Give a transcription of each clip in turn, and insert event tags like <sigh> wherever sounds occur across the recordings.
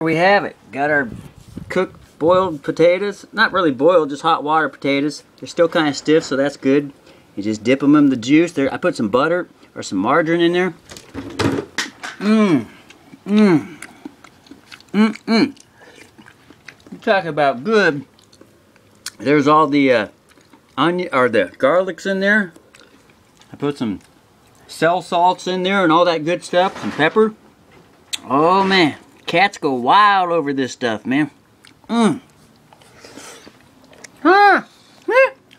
we have it. Got our cooked boiled potatoes. Not really boiled, just hot water potatoes. They're still kind of stiff, so that's good. You just dip them in the juice. There, I put some butter or some margarine in there. Mmm. Mmm. Mmm. Mmm. You talk about good. There's all the uh, onion or the garlics in there. I put some cell salts in there and all that good stuff. Some pepper. Oh man. Cats go wild over this stuff, man. Mmm. Huh.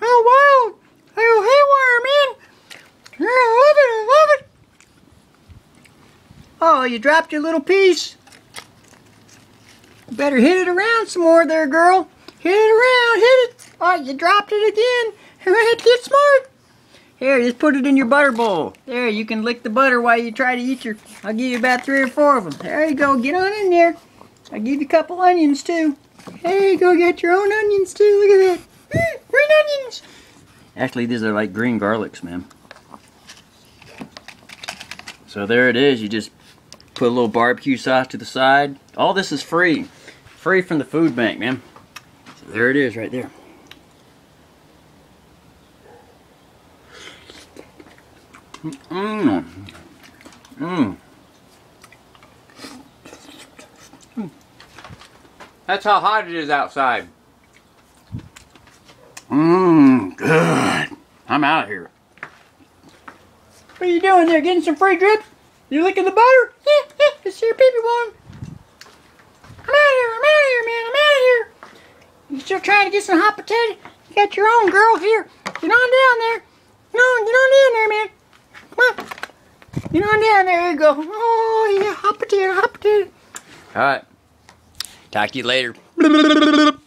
Oh, wild. Oh, haywire, man. Yeah, I love it. I love it. Oh, you dropped your little piece. Better hit it around some more there, girl. Hit it around. Hit it. Oh, you dropped it again. <laughs> Get smart. Here, just put it in your butter bowl. There, you can lick the butter while you try to eat your... I'll give you about three or four of them. There you go. Get on in there. I'll give you a couple onions, too. Hey, go. Get your own onions, too. Look at that. Mm, green onions. Actually, these are like green garlics, man. So there it is. You just put a little barbecue sauce to the side. All this is free. Free from the food bank, man. So there it is right there. Mmm. Mmm. That's how hot it is outside. Mmm, good. I'm out of here. What are you doing there? Getting some free drips? You licking the butter? Yeah, <laughs> yeah, it's your baby one. I'm out of here, I'm out of here, man, I'm out of here. You still trying to get some hot potato? You got your own girl here. Get on down there. No, get on down there, man. Get on down there. You go. Oh, yeah. Hot potato. All right. Talk to you later. <laughs>